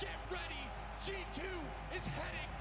Get ready. G2 is heading